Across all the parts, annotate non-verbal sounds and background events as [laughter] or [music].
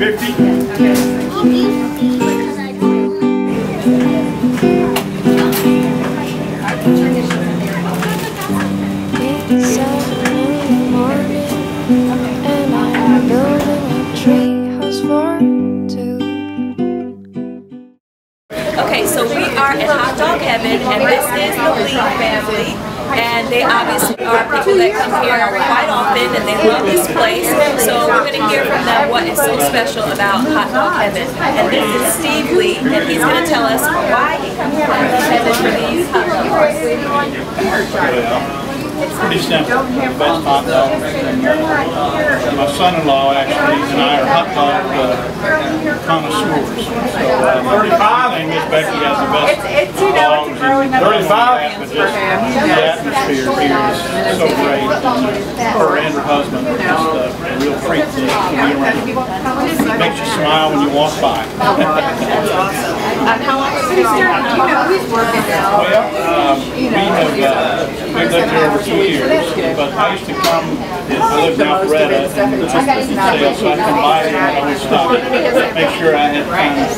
50? Place. So we're going to hear from them what is so special about Hot Dog Heaven. And this is Steve Lee, and he's going to tell us why he comes to Hot Dog Heaven for these hot dogs. Pretty simple. The best hot dog. My son-in-law actually and I are hot dog uh, connoisseurs. So uh, 35 and Miss Becky has the best It's, it's, you know, it's a growing up 35 but experience just the atmosphere here is so great. Her and her husband are just uh, a real treat to be around. Makes you smile when you walk by. Well, um, we have, uh, we've lived here over two years, but I used to come, I lived in Alpharetta, and the business was so I'd come by here and I would stop, make sure I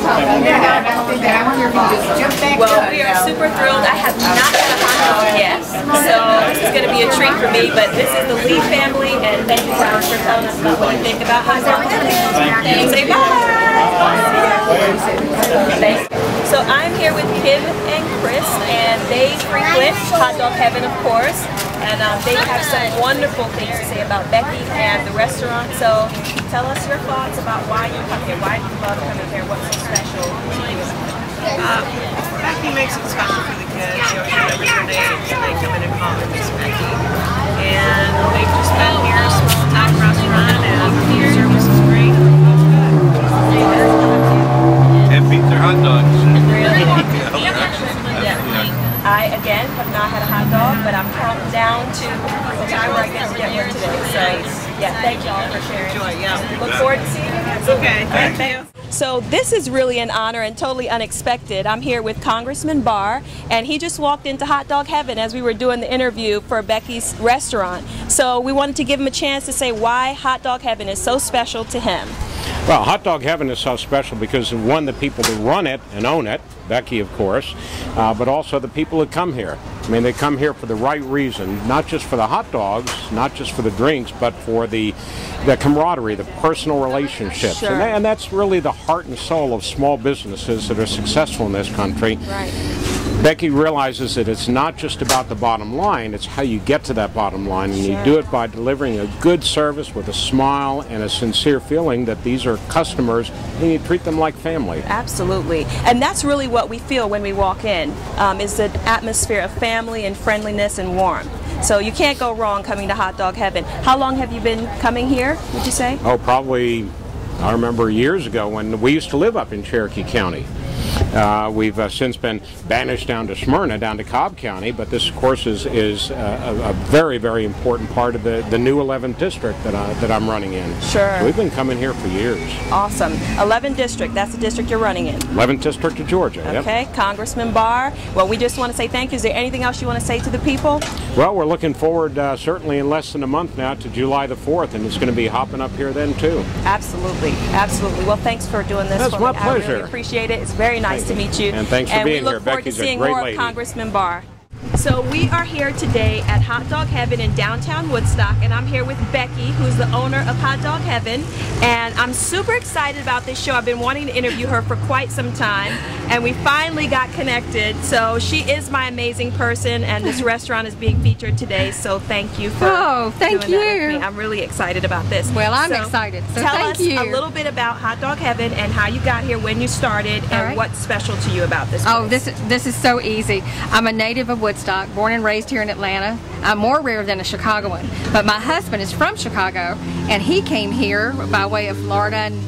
time to have I. I back Well, we are super thrilled. I have not had a hot dog yet, so this is going to be a treat for me. But this is the Lee family, and thank you guys for telling us about what you think about hot dog heaven. Thank you. Say bye. So I'm here with Kim and Chris, and they frequent Hot Dog Heaven, of course. And um, they have some wonderful things to say about Becky and the restaurant. So tell us your thoughts about why you come here. Why you love coming here? What's so special to you? Uh, Becky makes it special for the kids. You know, she remembers their names and they come in and call her Miss Becky. And they've just been here, yeah, thank y'all for sharing. Enjoy, yeah. Look forward to seeing you. It's okay. Thank you. So this is really an honor and totally unexpected. I'm here with Congressman Barr, and he just walked into Hot Dog Heaven as we were doing the interview for Becky's restaurant. So we wanted to give him a chance to say why Hot Dog Heaven is so special to him. Well, Hot Dog Heaven is so special because one, the people who run it and own it, Becky, of course, uh, but also the people who come here. I mean, they come here for the right reason, not just for the hot dogs, not just for the drinks, but for the the camaraderie, the personal relationships, Sure. and, tha- and that's really the heart and soul of small businesses that are successful in this country. Right. Becky realizes that it's not just about the bottom line, it's how you get to that bottom line. And you do it by delivering a good service with a smile and a sincere feeling that these are customers and you treat them like family. Absolutely. And that's really what we feel when we walk in, um, is the atmosphere of family and friendliness and warmth. So you can't go wrong coming to Hot Dog Heaven. How long have you been coming here, would you say? Oh, probably, I remember years ago when we used to live up in Cherokee County. Uh, we've uh, since been banished down to Smyrna, down to Cobb County, but this, of course, is, is uh, a, a very, very important part of the, the new 11th district that, I, that I'm running in. Sure. So we've been coming here for years. Awesome. 11th District, that's the district you're running in. 11th district of Georgia. yep. Okay, Congressman Barr. Well, we just want to say thank you. Is there anything else you want to say to the people? Well, we're looking forward, uh, certainly in less than a month now, to July the 4th, and it's going to be hopping up here then, too. Absolutely, absolutely. Well, thanks for doing this. That's for my me. I really pleasure. appreciate it. It's very nice Thank to meet you. And thanks for and being we look here. forward Becky's to a seeing great more lady. of Congressman Barr. So we are here today at Hot Dog Heaven in downtown Woodstock, and I'm here with Becky, who's the owner of Hot Dog Heaven. And I'm super excited about this show. I've been wanting to interview her for quite some time, and we finally got connected. So she is my amazing person, and this [laughs] restaurant is being featured today. So thank you for Oh, thank doing that with you. me. I'm really excited about this. Well, I'm So excited, so tell thank us you. a little bit about Hot Dog Heaven and how you got here, when you started, and right. what's special to you about this. Oh, place. this this is so easy. I'm a native of Woodstock, born and raised here in Atlanta. I'm more rare than a Chicagoan, but my husband is from Chicago, and he came here by way of Florida and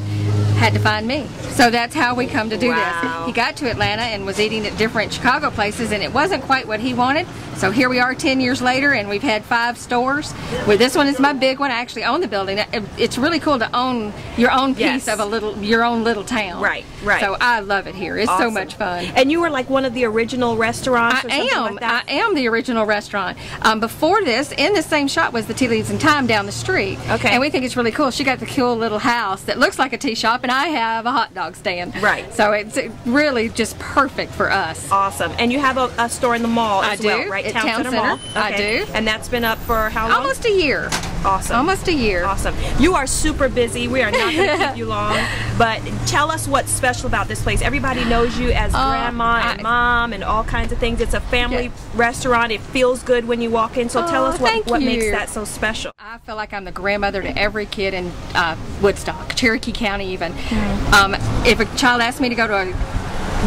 had to find me. So that's how we come to do Wow. this. He got to Atlanta and was eating at different Chicago places, and it wasn't quite what he wanted. So here we are 10 years later, and we've had five stores. Well, this one is my big one. I actually own the building. It's really cool to own your own piece Yes. of a little, your own little town. Right, right. So I love it here. It's so much fun. And you were like one of the original restaurants. or I something am. Like that? I am the original restaurant. Um, before this, in the same shop was the Tea Leaves and Thyme down the street. Okay. And we think it's really cool. She got the cool little house that looks like a tea shop, and I have a hot dog stand. Right. So it's really just perfect for us. Awesome. And you have a, a store in the mall I as well, do, right? at Town, Town Center, Center. Mall. I do. And that's been up for how long? Almost a year. Awesome. Almost a year. Awesome. You are super busy. We are not going to keep you long, [laughs] but tell us what's special about this place. Everybody knows you as Uh, grandma and I- mom and all kinds of things. It's a family restaurant. It feels good when you walk in. So tell Oh, us what, what makes that so special. I feel like I'm the grandmother to every kid in uh, Woodstock, Cherokee County, even. Hmm. Um, if a child asks me to go to a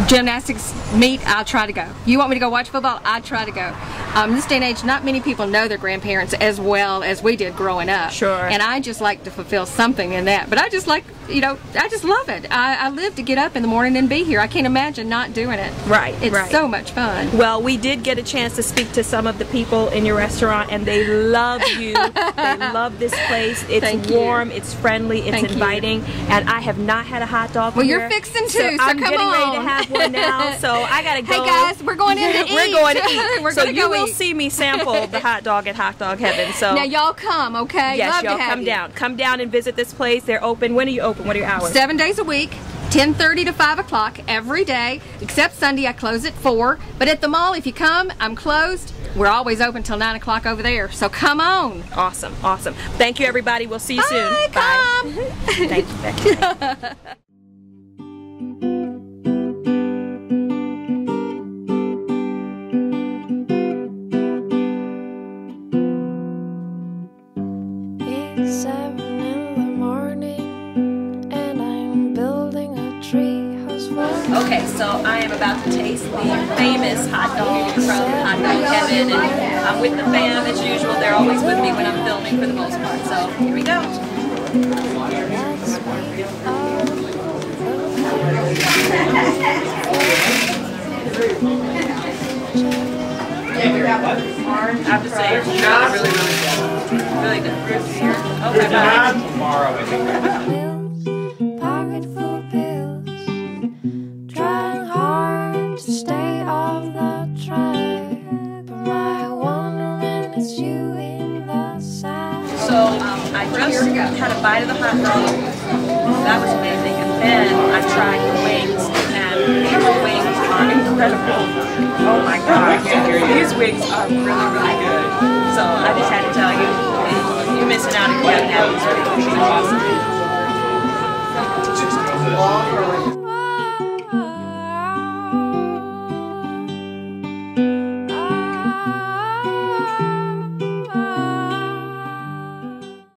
gymnastics meet, I'll try to go. You want me to go watch football? I try to go. Um, this day and age, not many people know their grandparents as well as we did growing up. Sure. And I just like to fulfill something in that. But I just like, you know, I just love it. I, I live to get up in the morning and be here. I can't imagine not doing it. Right, It's right. so much fun. Well, we did get a chance to speak to some of the people in your restaurant, and they love you. [laughs] they love this place. It's Thank you. warm, it's friendly, it's Thank you. inviting, and I have not had a hot dog. Well, here, you're fixing to, so so I'm come getting ready to have one now. [laughs] So I gotta go. Hey, guys, we're going in to [laughs] We're going to eat. We're so you go will eat. see me sample the hot dog at Hot Dog Heaven. So Now, y'all come, okay? yes, y'all come you. down. Come down and visit this place. They're open. When are you open? What are your hours? Seven days a week, 10.30 to 5 o'clock every day, except Sunday I close at 4. But at the mall, if you come, I'm closed. We're always open till 9 o'clock over there. So come on. Awesome, awesome. Thank you, everybody. We'll see you soon. Bye, come. [laughs] [laughs] Thank you, Becky. It's seven Okay, so I am about to taste the famous hot dog from Hot Dog Heaven, and I'm with the fam as usual. They're always with me when I'm filming for the most part. So here we go. I have to say, it's really, really, really good. Really good. Okay, bye. pills, I had a bite of the hot dog. That was amazing. And then I tried the wings, and these wings are incredible. Oh my gosh, these wings are really, really good. So I just had to tell you, you're missing out if you haven't had these wings.